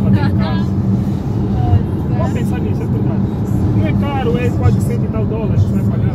pra dentro de casa. Vamos pensar nisso, é verdade. Não é caro, é quase 100 e tal dólares que você vai pagar.